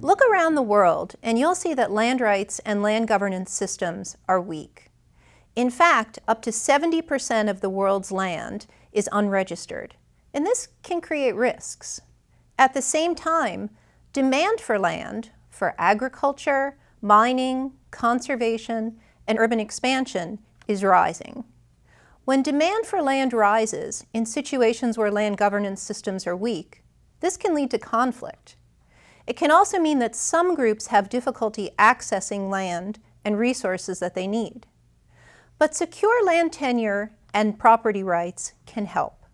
Look around the world and you'll see that land rights and land governance systems are weak. In fact, up to 70% of the world's land is unregistered, and this can create risks. At the same time, demand for land for agriculture, mining, conservation, and urban expansion is rising. When demand for land rises in situations where land governance systems are weak, this can lead to conflict. It can also mean that some groups have difficulty accessing land and resources that they need. But secure land tenure and property rights can help.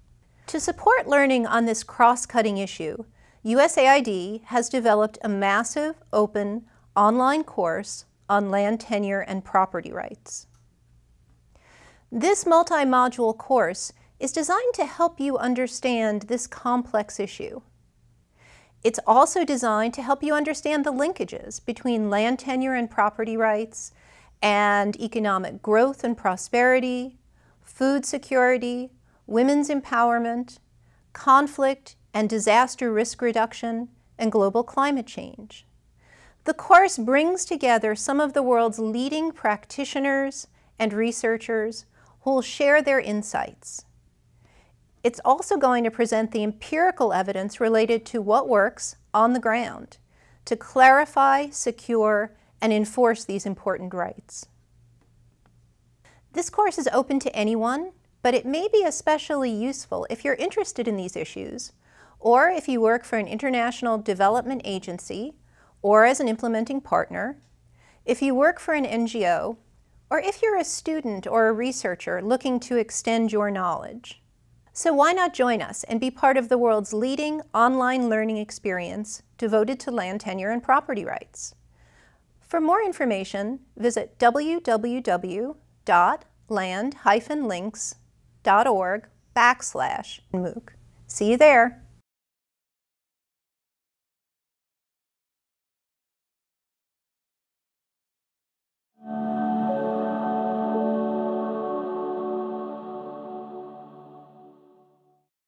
To support learning on this cross-cutting issue, USAID has developed a massive, open, online course on land tenure and property rights. This multi-module course is designed to help you understand this complex issue. It's also designed to help you understand the linkages between land tenure and property rights and economic growth and prosperity, food security, women's empowerment, conflict and disaster risk reduction, and global climate change. The course brings together some of the world's leading practitioners and researchers who will share their insights. It's also going to present the empirical evidence related to what works on the ground to clarify, secure, and enforce these important rights. This course is open to anyone, but it may be especially useful if you're interested in these issues, or if you work for an international development agency, or as an implementing partner, if you work for an NGO, or if you're a student or a researcher looking to extend your knowledge. So why not join us and be part of the world's leading online learning experience devoted to land tenure and property rights? For more information, visit www.land-links.org backslash MOOC. See you there.